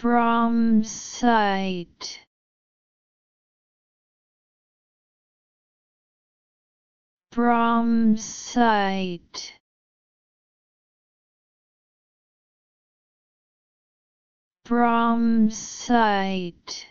from site From site From site